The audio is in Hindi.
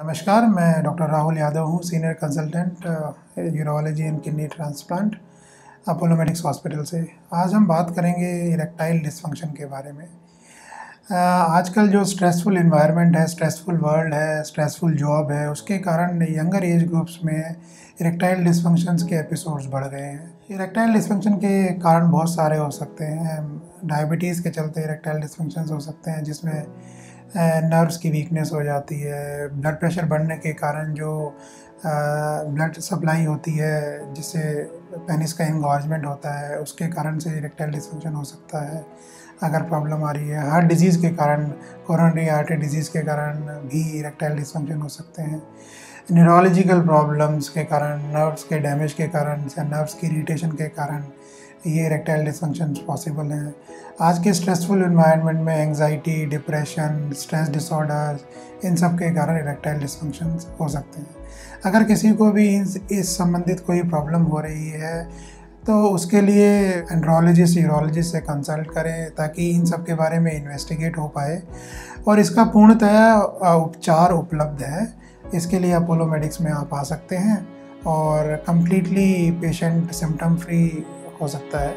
नमस्कार, मैं डॉक्टर राहुल यादव हूँ, senior consultant urology and kidney transplant Apollo Medics hospital से। आज हम बात करेंगे इरेक्टाइल डिसफंक्शन के बारे में। आजकल जो स्ट्रेसफुल इन्वायरमेंट है, स्ट्रेसफुल वर्ल्ड है, स्ट्रेसफुल जॉब है, उसके कारण यंगर एज ग्रुप्स में इरेक्टाइल डिसफंक्शंस के एपिसोड्स बढ़ गए हैं। इरेक्टाइल डिसफंक्शन के कारण बहुत सारे हो सकते हैं डायबिटीज़ के चलते इरेक्टाइल डिसफंक्शंस हो सकते हैं, जिसमें नर्व्स की वीकनेस हो जाती है, ब्लड प्रेशर बढ़ने के कारण जो ब्लड सप्लाई होती है, जिससे पेनिस का इंगॉजमेंट होता है, उसके कारण से इरेक्टाइल डिसफंक्शन हो सकता है। अगर प्रॉब्लम आ रही है, हार्ट डिज़ीज़ के कारण, कोरोनरी आर्टरी डिज़ीज़ के कारण भी इरेक्टाइल डिस्फंक्शन हो सकते हैं। न्यूरोलॉजिकल प्रॉब्लम्स के कारण नर्व्स के डैमेज के कारण, या नर्व्स की इरीटेशन के कारण ये इरेक्टाइल डिसफंक्शन पॉसिबल हैं। आज के स्ट्रेसफुल इन्वायरमेंट में एंजाइटी डिप्रेशन स्ट्रेस डिसऑर्डर्स इन सब के कारण इरेक्टाइल डिसफंक्शन हो सकते हैं। अगर किसी को भी इस संबंधित कोई प्रॉब्लम हो रही है तो उसके लिए एंड्रोलॉजिस्ट यूरोलॉजिस्ट से कंसल्ट करें, ताकि इन सब के बारे में इन्वेस्टिगेट हो पाए। और इसका पूर्णतः उपचार उपलब्ध है। इसके लिए अपोलो मेडिक्स में आप आ सकते हैं और कम्प्लीटली पेशेंट सिम्टम फ्री हो सकता है।